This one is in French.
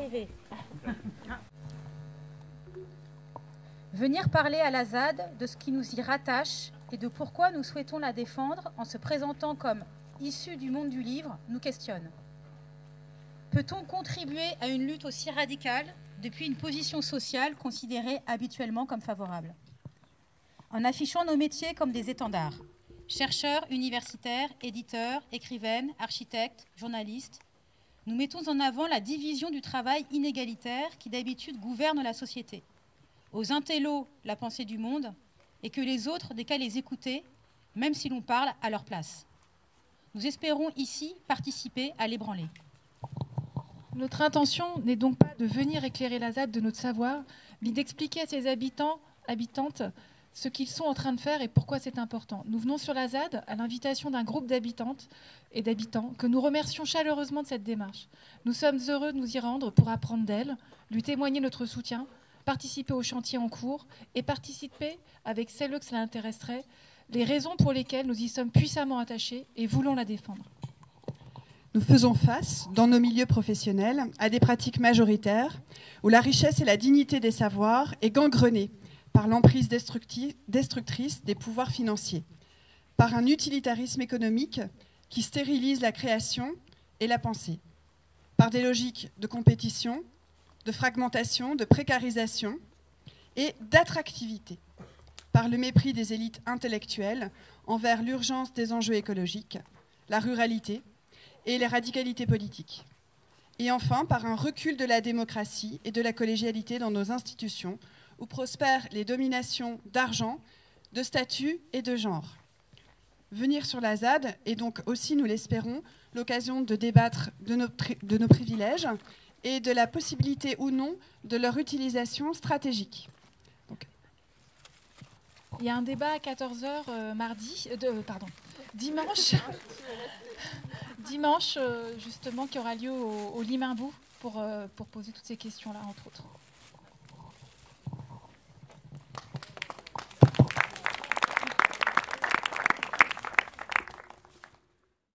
Venir parler à la ZAD de ce qui nous y rattache et de pourquoi nous souhaitons la défendre en se présentant comme issus du monde du livre nous questionne. Peut-on contribuer à une lutte aussi radicale depuis une position sociale considérée habituellement comme favorable? En affichant nos métiers comme des étendards, chercheurs, universitaires, éditeurs, écrivaines, architectes, journalistes, nous mettons en avant la division du travail inégalitaire qui d'habitude gouverne la société. Aux intellos, la pensée du monde, et que les autres des qu'à les écouter, même si l'on parle à leur place. Nous espérons ici participer à l'ébranler. Notre intention n'est donc pas de venir éclairer la ZAD de notre savoir, mais d'expliquer à ses habitants, habitantes, ce qu'ils sont en train de faire et pourquoi c'est important. Nous venons sur la ZAD à l'invitation d'un groupe d'habitantes et d'habitants que nous remercions chaleureusement de cette démarche. Nous sommes heureux de nous y rendre pour apprendre d'elle, lui témoigner notre soutien, participer au chantier en cours et participer, avec celles que cela intéresserait, les raisons pour lesquelles nous y sommes puissamment attachés et voulons la défendre. Nous faisons face, dans nos milieux professionnels, à des pratiques majoritaires où la richesse et la dignité des savoirs est gangrenée par l'emprise destructrice des pouvoirs financiers, par un utilitarisme économique qui stérilise la création et la pensée, par des logiques de compétition, de fragmentation, de précarisation et d'attractivité, par le mépris des élites intellectuelles envers l'urgence des enjeux écologiques, la ruralité et les radicalités politiques. Et enfin, par un recul de la démocratie et de la collégialité dans nos institutions, où prospèrent les dominations d'argent, de statut et de genre. Venir sur la ZAD est donc aussi, nous l'espérons, l'occasion de débattre de nos, privilèges et de la possibilité ou non de leur utilisation stratégique. Il y a un débat à 14h euh, mardi, euh, euh, pardon, dimanche, dimanche justement qui aura lieu au, au pour poser toutes ces questions-là, entre autres.